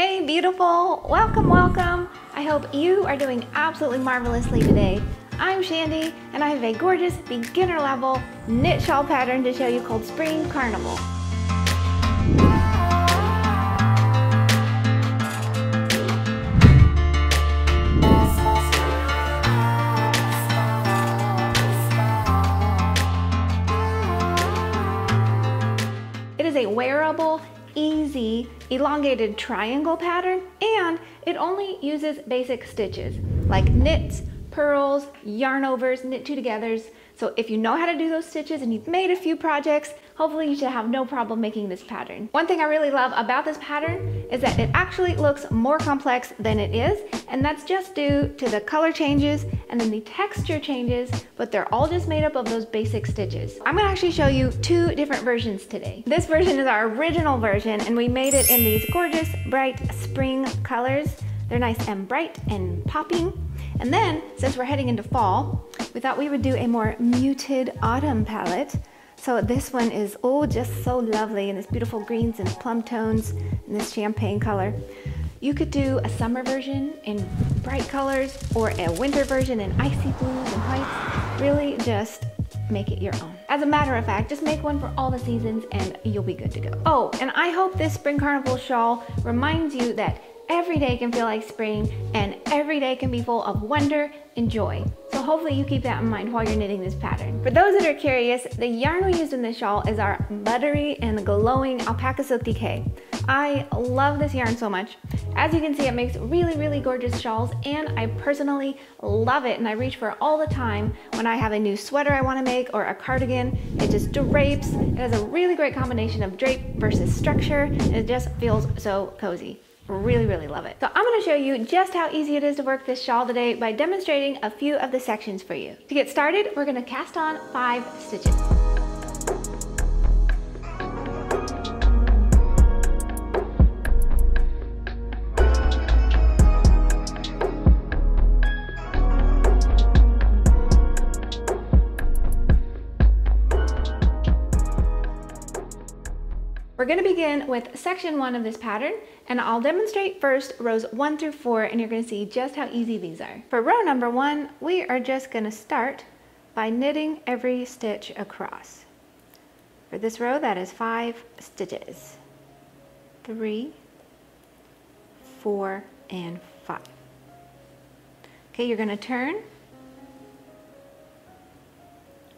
Hey beautiful, welcome, welcome. I hope you are doing absolutely marvelously today. I'm Chandi and I have a gorgeous beginner level knit shawl pattern to show you called Spring Carnival. Elongated triangle pattern and it only uses basic stitches like knits, purls, yarn overs, knit two togethers. So if you know how to do those stitches and you've made a few projects, hopefully you should have no problem making this pattern. One thing I really love about this pattern is that it actually looks more complex than it is, and that's just due to the color changes and then the texture changes, but they're all just made up of those basic stitches. I'm gonna actually show you two different versions today. This version is our original version, and we made it in these gorgeous, bright spring colors. They're nice and bright and popping. And then, since we're heading into fall, we thought we would do a more muted autumn palette. So this one is, oh, just so lovely in this beautiful greens and plum tones and this champagne color. You could do a summer version in bright colors or a winter version in icy blues and whites. Really just make it your own. As a matter of fact, just make one for all the seasons and you'll be good to go. Oh, and I hope this Spring Carnival shawl reminds you that Every day can feel like spring and every day can be full of wonder and joy. So hopefully you keep that in mind while you're knitting this pattern. For those that are curious, the yarn we used in this shawl is our buttery and glowing Alpaca Silk DK. I love this yarn so much. As you can see, it makes really, really gorgeous shawls and I personally love it and I reach for it all the time when I have a new sweater I wanna make or a cardigan. It just drapes. It has a really great combination of drape versus structure and it just feels so cozy. Really, really love it. So I'm gonna show you just how easy it is to work this shawl today by demonstrating a few of the sections for you. To get started, we're gonna cast on five stitches. We're gonna begin with section one of this pattern, and I'll demonstrate first rows one through four, and you're gonna see just how easy these are. For row number one, we are just gonna start by knitting every stitch across. For this row, that is five stitches. Three, four, and five. Okay, you're gonna turn,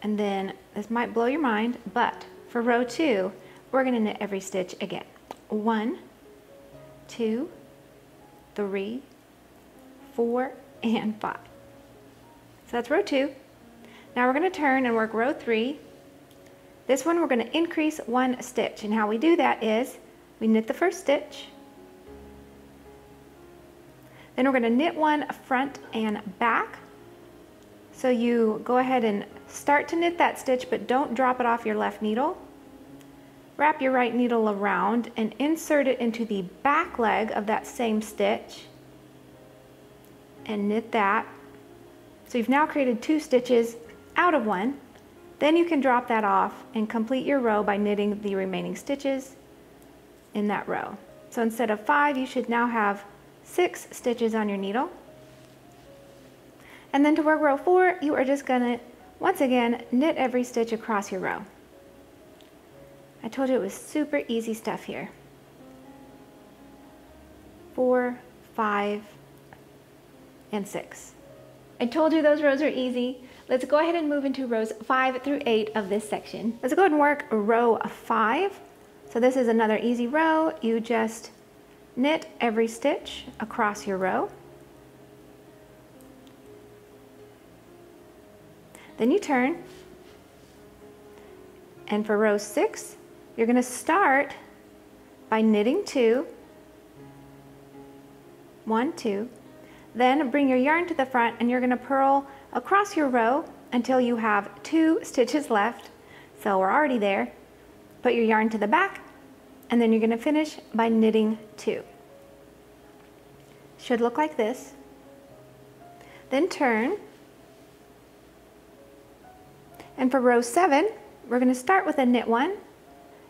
and then this might blow your mind, but for row two, we're going to knit every stitch again. One, two, three, four, and five. So that's row two. Now we're going to turn and work row three. This one we're going to increase one stitch and how we do that is we knit the first stitch then we're going to knit one front and back so you go ahead and start to knit that stitch but don't drop it off your left needle Wrap your right needle around and insert it into the back leg of that same stitch and knit that. So you've now created two stitches out of one. Then you can drop that off and complete your row by knitting the remaining stitches in that row. So instead of five, you should now have six stitches on your needle. And then to work row four, you are just gonna, once again, knit every stitch across your row. I told you it was super easy stuff here. Four, five, and six. I told you those rows are easy. Let's go ahead and move into rows five through eight of this section. Let's go ahead and work row five. So this is another easy row. You just knit every stitch across your row. Then you turn. And for row six, you're going to start by knitting two, one, two, then bring your yarn to the front and you're going to purl across your row until you have two stitches left. So we're already there. Put your yarn to the back and then you're going to finish by knitting two. Should look like this. Then turn. And for row seven, we're going to start with a knit one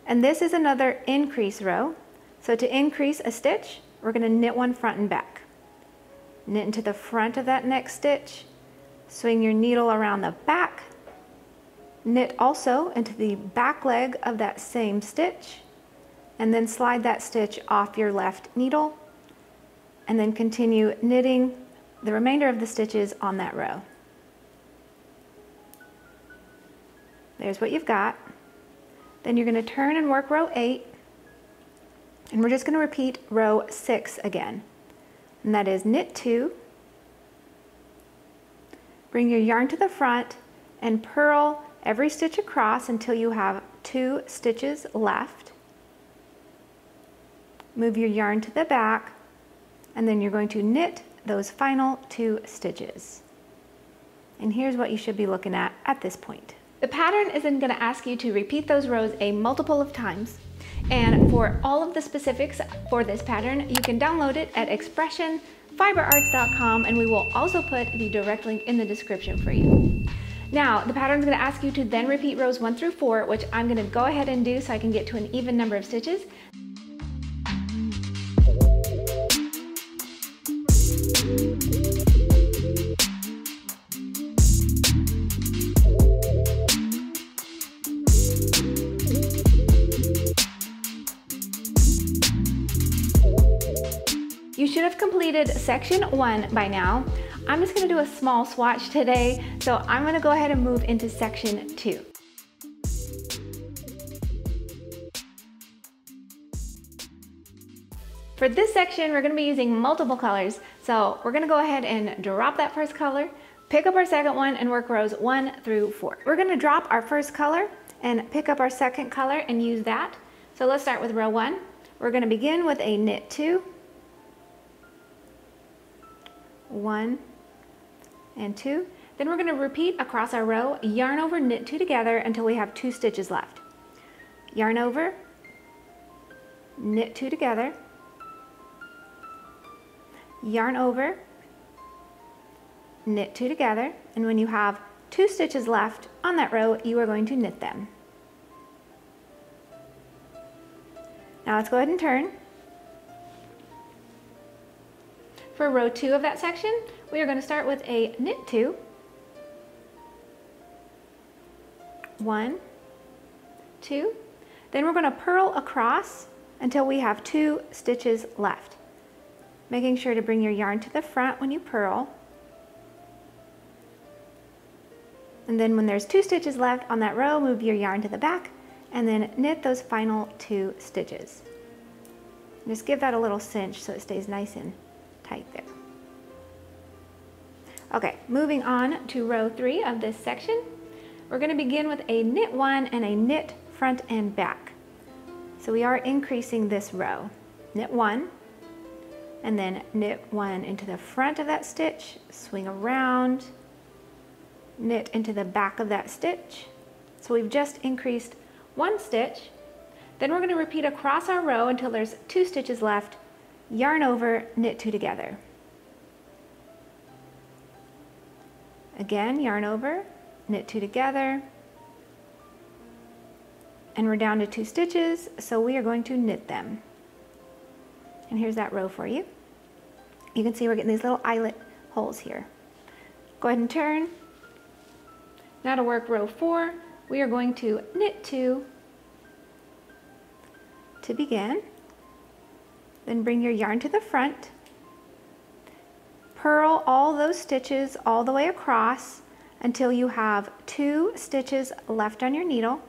and this is another increase row. So to increase a stitch, we're gonna knit one front and back. Knit into the front of that next stitch, swing your needle around the back, knit also into the back leg of that same stitch, and then slide that stitch off your left needle, and then continue knitting the remainder of the stitches on that row. There's what you've got. Then you're going to turn and work row 8, and we're just going to repeat row 6 again. And that is knit 2, bring your yarn to the front, and purl every stitch across until you have two stitches left. Move your yarn to the back, and then you're going to knit those final two stitches. And here's what you should be looking at at this point. The pattern isn't going to ask you to repeat those rows a multiple of times. And for all of the specifics for this pattern, you can download it at expressionfiberarts.com and we will also put the direct link in the description for you. Now, the pattern is going to ask you to then repeat rows 1 through 4, which I'm going to go ahead and do so I can get to an even number of stitches. Completed section one by now. I'm just gonna do a small swatch today, so I'm gonna go ahead and move into section two. For this section, we're gonna be using multiple colors. So we're gonna go ahead and drop that first color, pick up our second one and work rows one through four. We're gonna drop our first color and pick up our second color and use that. So let's start with row one. We're gonna begin with a knit two, one and two. Then we're gonna repeat across our row, yarn over, knit two together until we have two stitches left. Yarn over, knit two together, yarn over, knit two together, and when you have two stitches left on that row, you are going to knit them. Now let's go ahead and turn. For row two of that section, we are going to start with a knit two, one, two, then we're going to purl across until we have two stitches left. Making sure to bring your yarn to the front when you purl. And then when there's two stitches left on that row, move your yarn to the back and then knit those final two stitches. Just give that a little cinch so it stays nice and tight there. Okay, moving on to row three of this section. We're gonna begin with a knit one and a knit front and back. So we are increasing this row. Knit one, and then knit one into the front of that stitch, swing around, knit into the back of that stitch. So we've just increased one stitch. Then we're gonna repeat across our row until there's two stitches left yarn over, knit two together. Again, yarn over, knit two together, and we're down to two stitches, so we are going to knit them. And here's that row for you. You can see we're getting these little eyelet holes here. Go ahead and turn. Now to work row four, we are going to knit two to begin. Then bring your yarn to the front. Purl all those stitches all the way across until you have two stitches left on your needle.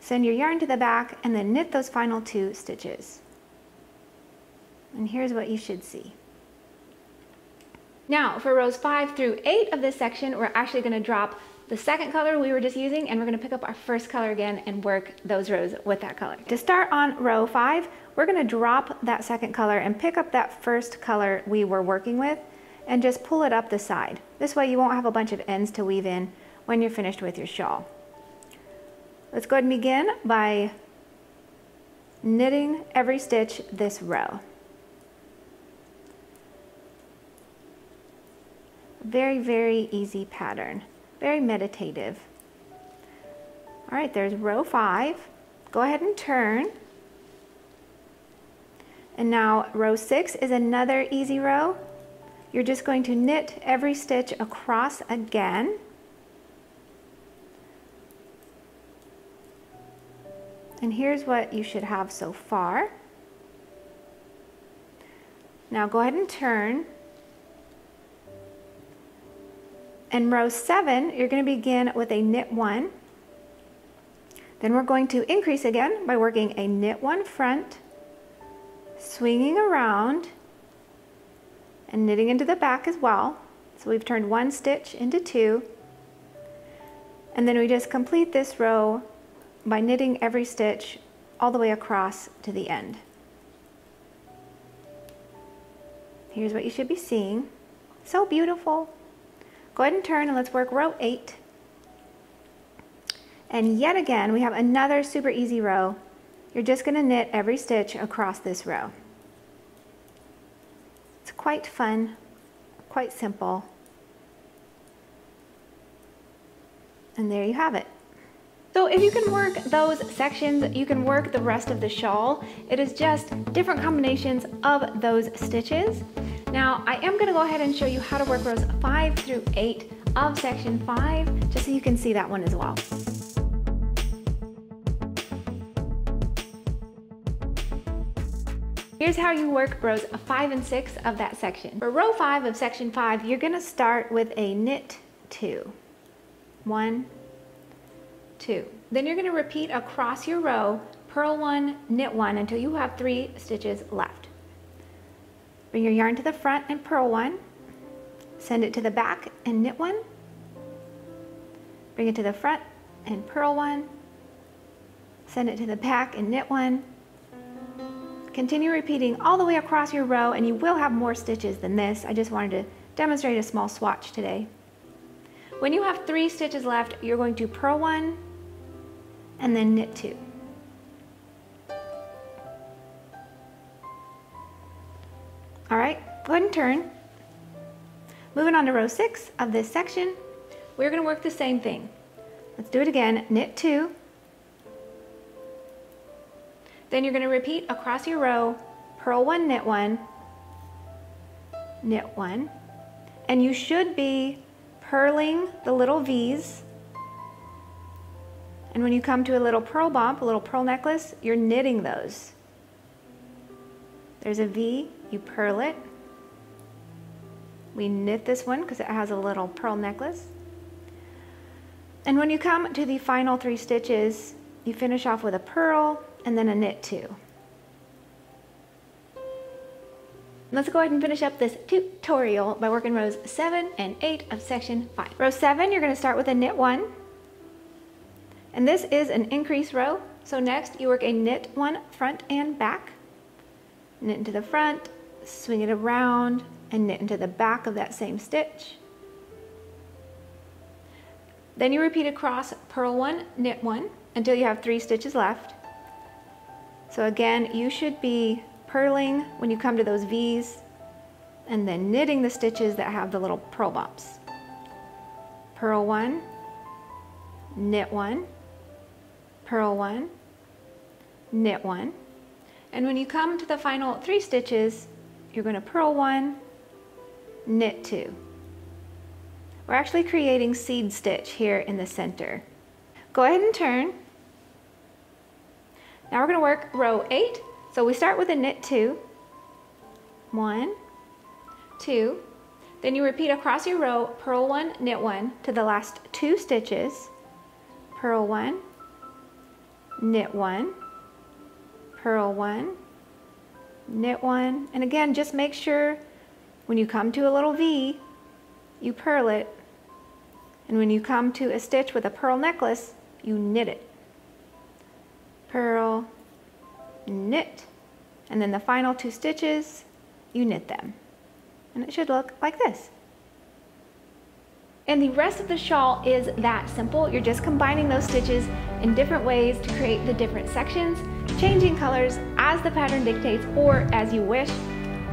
Send your yarn to the back and then knit those final two stitches. And here's what you should see. Now for rows five through eight of this section, we're actually gonna drop the second color we were just using and we're gonna pick up our first color again and work those rows with that color. To start on row five, we're gonna drop that second color and pick up that first color we were working with and just pull it up the side. This way you won't have a bunch of ends to weave in when you're finished with your shawl. Let's go ahead and begin by knitting every stitch this row. Very, very easy pattern very meditative. All right, there's row five. Go ahead and turn. And now row six is another easy row. You're just going to knit every stitch across again. And here's what you should have so far. Now go ahead and turn. In row seven, you're going to begin with a knit one. Then we're going to increase again by working a knit one front, swinging around, and knitting into the back as well. So we've turned one stitch into two. And then we just complete this row by knitting every stitch all the way across to the end. Here's what you should be seeing. So beautiful. Go ahead and turn and let's work row eight. And yet again, we have another super easy row. You're just gonna knit every stitch across this row. It's quite fun, quite simple. And there you have it. So if you can work those sections, you can work the rest of the shawl. It is just different combinations of those stitches. Now I am gonna go ahead and show you how to work rows five through eight of section five, just so you can see that one as well. Here's how you work rows five and six of that section. For row five of section five, you're gonna start with a knit two. One, two. Then you're going to repeat across your row, purl one, knit one until you have three stitches left. Bring your yarn to the front and purl one. Send it to the back and knit one. Bring it to the front and purl one. Send it to the back and knit one. Continue repeating all the way across your row and you will have more stitches than this. I just wanted to demonstrate a small swatch today. When you have three stitches left, you're going to purl one, and then knit two. Ahead and turn. Moving on to row six of this section, we're gonna work the same thing. Let's do it again, knit two. Then you're gonna repeat across your row, purl one, knit one, knit one, and you should be purling the little V's and when you come to a little purl bump, a little pearl necklace, you're knitting those. There's a V, you purl it. We knit this one because it has a little pearl necklace. And when you come to the final three stitches, you finish off with a purl and then a knit two. Let's go ahead and finish up this tutorial by working rows seven and eight of section five. Row seven, you're gonna start with a knit one, and this is an increase row. So next you work a knit one front and back. Knit into the front, swing it around, and knit into the back of that same stitch. Then you repeat across purl one, knit one, until you have three stitches left. So again, you should be purling when you come to those V's, and then knitting the stitches that have the little purl bumps. Purl one, knit one, purl one, knit one, and when you come to the final three stitches, you're going to purl one, knit two. We're actually creating seed stitch here in the center. Go ahead and turn. Now we're going to work row eight. So we start with a knit two, one, two, then you repeat across your row, purl one, knit one to the last two stitches, purl one, knit one, purl one, knit one, and again, just make sure when you come to a little V, you purl it, and when you come to a stitch with a pearl necklace, you knit it. Purl, knit, and then the final two stitches, you knit them. And it should look like this. And the rest of the shawl is that simple. You're just combining those stitches in different ways to create the different sections, changing colors as the pattern dictates or as you wish.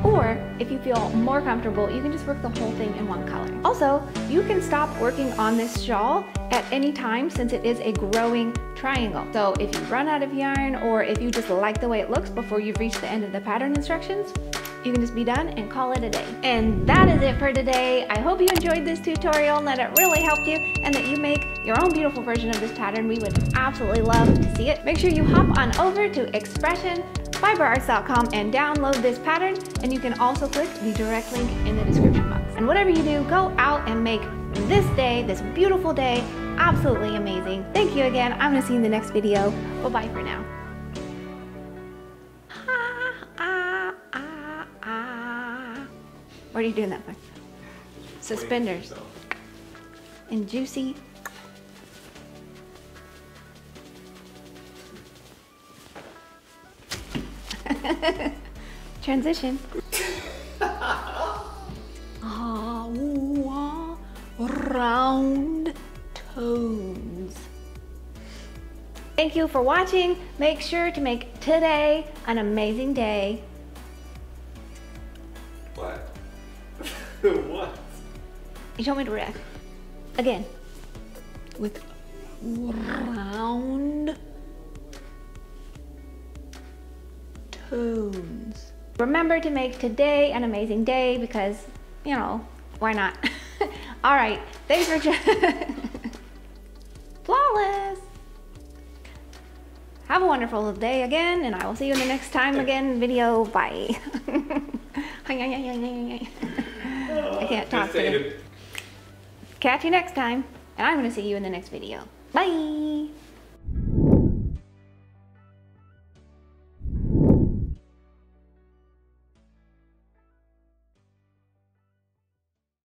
Or if you feel more comfortable, you can just work the whole thing in one color. Also, you can stop working on this shawl at any time since it is a growing triangle. So if you run out of yarn or if you just like the way it looks before you've reached the end of the pattern instructions, you can just be done and call it a day. And that is it for today. I hope you enjoyed this tutorial and that it really helped you and that you make your own beautiful version of this pattern. We would absolutely love to see it. Make sure you hop on over to expressionfiberarts.com and download this pattern. And you can also click the direct link in the description box. And whatever you do, go out and make this day, this beautiful day, absolutely amazing. Thank you again. I'm gonna see you in the next video. Bye-bye for now. What are you doing that for? Suspenders. And juicy. Transition. ah, round tones. Thank you for watching. Make sure to make today an amazing day. What? what? You told me to react. Again. With tones. Remember to make today an amazing day because, you know, why not? All right, thanks for Flawless. Have a wonderful day again, and I will see you in the next time again video. Bye. I can't talk today. Catch you next time, and I'm going to see you in the next video. Bye.